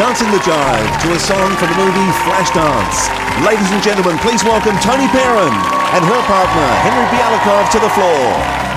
dancing the jive to a song from the movie Flashdance. Ladies and gentlemen, please welcome Toni Pearen and her partner Henry Byalikov to the floor.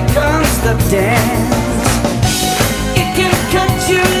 Becomes the dance. It can cut you